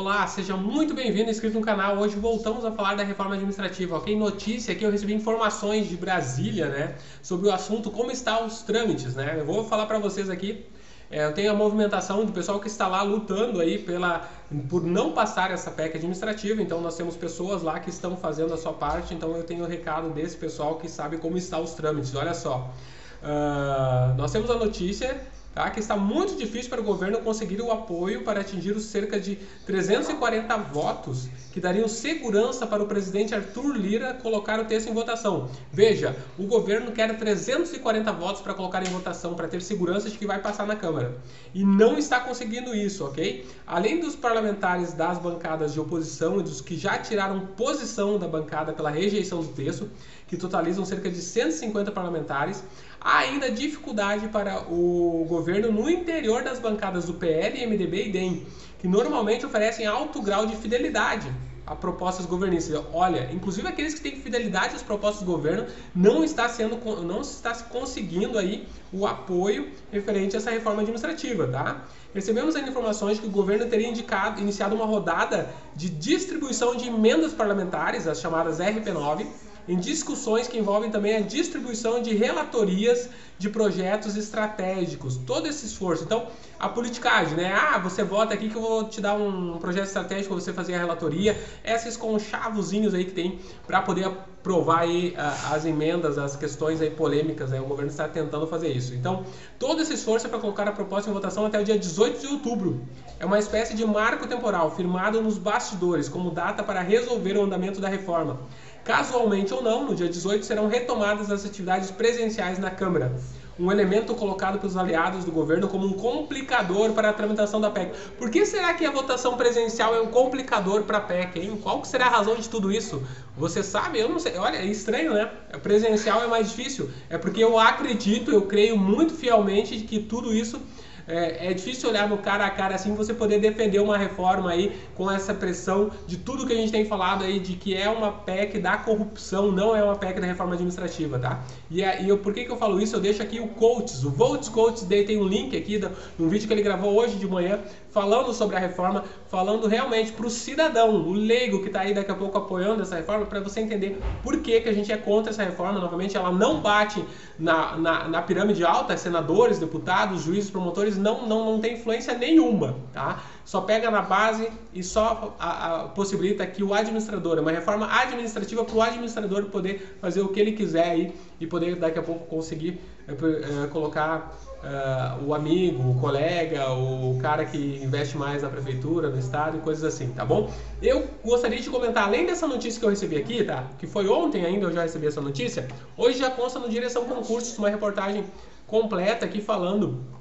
Olá, seja muito bem-vindo, inscrito no canal. Hoje voltamos a falar da reforma administrativa, ok? Notícia aqui, eu recebi informações de Brasília, né, sobre o assunto, como estão os trâmites, né? Eu vou falar para vocês aqui. É, eu tenho a movimentação do pessoal que está lá lutando aí pela, por não passar essa PEC administrativa. Então nós temos pessoas lá que estão fazendo a sua parte. Então eu tenho o recado desse pessoal que sabe como estão os trâmites. Olha só, uh, nós temos a notícia tá? que está muito difícil para o governo conseguir o apoio para atingir os cerca de 340 votos que dariam segurança para o presidente Arthur Lira colocar o texto em votação. Veja, o governo quer 340 votos para colocar em votação, para ter segurança de que vai passar na Câmara. E não está conseguindo isso, ok? Além dos parlamentares das bancadas de oposição e dos que já tiraram posição da bancada pela rejeição do texto, que totalizam cerca de 150 parlamentares, há ainda dificuldade para o governo no interior das bancadas do PL, MDB e DEM, que normalmente oferecem alto grau de fidelidade a propostas governistas. Olha, inclusive aqueles que têm fidelidade às propostas do governo não está sendo não está conseguindo aí o apoio referente a essa reforma administrativa, tá? Recebemos as informações que o governo teria indicado, iniciado uma rodada de distribuição de emendas parlamentares, as chamadas RP9, em discussões que envolvem também a distribuição de relatorias de projetos estratégicos, todo esse esforço. Então, a politicagem, né? Ah, você vota aqui que eu vou te dar um projeto estratégico para você fazer a relatoria, esses conchavozinhos aí que tem para poder aprovar aí as emendas, as questões aí polêmicas, né? O governo está tentando fazer isso. Então, todo esse esforço é para colocar a proposta em votação até o dia 18 de outubro. É uma espécie de marco temporal firmado nos bastidores como data para resolver o andamento da reforma. Casualmente ou não, no dia 18 serão retomadas as atividades presenciais na Câmara. Um elemento colocado pelos aliados do governo como um complicador para a tramitação da PEC. Por que será que a votação presencial é um complicador para a PEC? Hein? Qual será a razão de tudo isso? Você sabe? Eu não sei. Olha, é estranho, né? Presencial é mais difícil. É porque eu acredito, eu creio muito fielmente que tudo isso é, é, difícil olhar no cara a cara assim você poder defender uma reforma aí com essa pressão de tudo que a gente tem falado aí de que é uma PEC da corrupção, não é uma PEC da reforma administrativa, tá? E, é, e eu, por que, que eu falo isso? Eu deixo aqui o Coaches, o Volts Coaches Day tem um link aqui um vídeo que ele gravou hoje de manhã falando sobre a reforma, falando realmente para o cidadão, o leigo que está aí daqui a pouco apoiando essa reforma, para você entender por que, que a gente é contra essa reforma. Novamente, ela não bate na, na, na pirâmide alta, senadores, deputados, juízes, promotores, não, não, não tem influência nenhuma, tá? Só pega na base e só a, a, possibilita que o administrador, é uma reforma administrativa para o administrador poder fazer o que ele quiser aí e poder daqui a pouco conseguir é, é, colocar uh, o amigo, o colega, o cara que investe mais na prefeitura, no estado e coisas assim, tá bom? Eu gostaria de comentar, além dessa notícia que eu recebi aqui, tá? Que foi ontem ainda, eu já recebi essa notícia. Hoje já consta no Direção Concursos uma reportagem completa aqui falando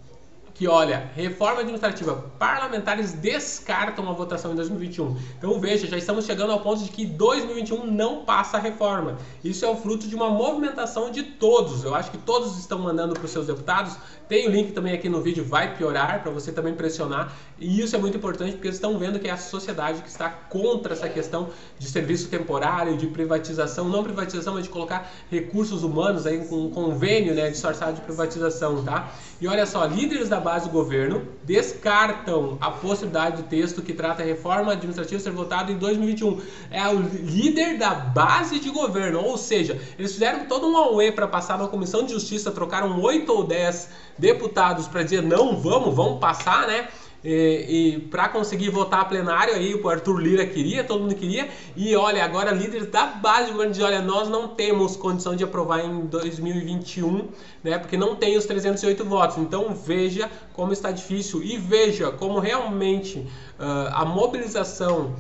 que, olha, reforma administrativa, parlamentares descartam a votação em 2021. Então veja, já estamos chegando ao ponto de que 2021 não passa a reforma. Isso é o fruto de uma movimentação de todos. Eu acho que todos estão mandando para os seus deputados. Tem o link também aqui no vídeo, vai piorar, para você também pressionar. E isso é muito importante porque estão vendo que é a sociedade que está contra essa questão de serviço temporário, de privatização, não privatização, mas de colocar recursos humanos aí com um convênio, né, disfarçado de privatização, tá? E olha só, líderes da base do governo descartam a possibilidade do texto que trata a reforma administrativa ser votado em 2021. É o líder da base de governo, ou seja, eles fizeram todo um auê para passar na comissão de justiça, trocaram 8 ou 10 deputados para dizer não, vamos, vamos passar, né? E, e para conseguir votar plenário aí, o Arthur Lira queria, todo mundo queria, e olha, agora líderes da base do governo diz, olha, nós não temos condição de aprovar em 2021, né, porque não tem os 308 votos, então veja como está difícil, e veja como realmente uh, a mobilização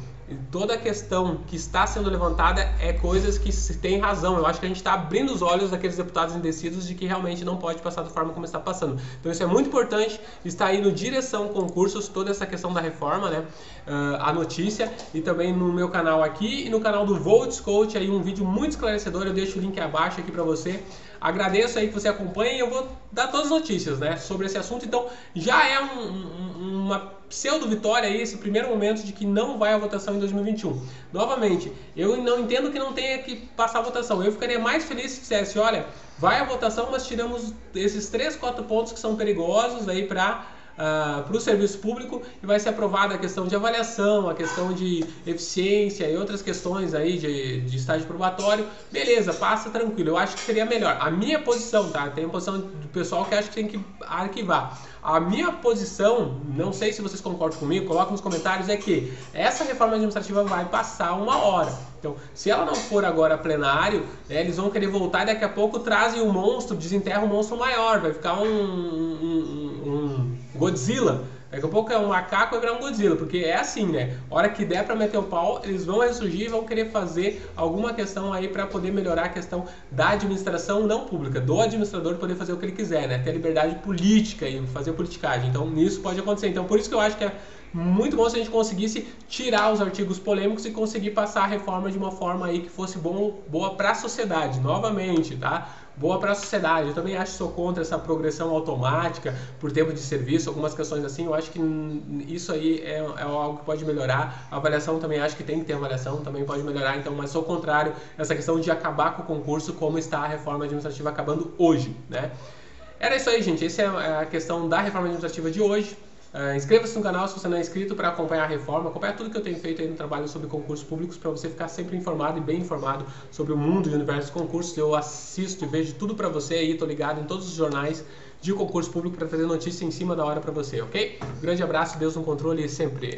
toda a questão que está sendo levantada é coisas que se tem razão. Eu acho que a gente está abrindo os olhos daqueles deputados indecisos de que realmente não pode passar da forma como está passando. Então isso é muito importante. Está aí no Direção Concursos toda essa questão da reforma, né? Uh, a notícia e também no meu canal aqui e no canal do Volts Coach aí um vídeo muito esclarecedor. Eu deixo o link abaixo aqui para você. Agradeço aí que você acompanha e eu vou dar todas as notícias, né, sobre esse assunto. Então já é um, um, uma pseudo vitória aí, esse primeiro momento de que não vai a votação em 2021. Novamente, eu não entendo que não tenha que passar a votação. Eu ficaria mais feliz se dissesse, olha, vai a votação, mas tiramos esses três, quatro pontos que são perigosos aí para uh, para o serviço público e vai ser aprovada a questão de avaliação, a questão de eficiência e outras questões aí de, de estágio probatório. Beleza, passa tranquilo. Eu acho que seria melhor. A minha posição, tá? Tem a posição do pessoal que acha que tem que arquivar. A minha posição, não sei se vocês concordam comigo, coloca nos comentários, é que essa reforma administrativa vai passar uma hora. Então, se ela não for agora plenário, né, eles vão querer voltar e daqui a pouco trazem o um monstro, desenterra um monstro maior, vai ficar um, um, um Godzilla. Daqui a pouco é um macaco vai virar um Godzilla, porque é assim, né? Hora que der para meter o pau, eles vão ressurgir e vão querer fazer alguma questão aí para poder melhorar a questão da administração não pública, do administrador poder fazer o que ele quiser, né? Ter liberdade política e fazer politicagem. Então, isso pode acontecer. Então, por isso que eu acho que é muito bom se a gente conseguisse tirar os artigos polêmicos e conseguir passar a reforma de uma forma aí que fosse bom, boa para a sociedade, novamente, tá? Boa para a sociedade. Eu também acho sou contra essa progressão automática por tempo de serviço, algumas questões assim. Eu acho que isso aí é, é algo que pode melhorar. A avaliação também acho que tem que ter avaliação, também pode melhorar. Então, mas sou contrário essa questão de acabar com o concurso como está a reforma administrativa acabando hoje, né? Era isso aí, gente. Essa é a questão da reforma administrativa de hoje. Uh, Inscreva-se no canal se você não é inscrito para acompanhar a reforma, acompanhar tudo que eu tenho feito aí no trabalho sobre concursos públicos para você ficar sempre informado e bem informado sobre o mundo e o universo de concursos. Eu assisto e vejo tudo para você aí, estou ligado em todos os jornais de concurso público para trazer notícia em cima da hora para você, ok? grande abraço, Deus no controle sempre.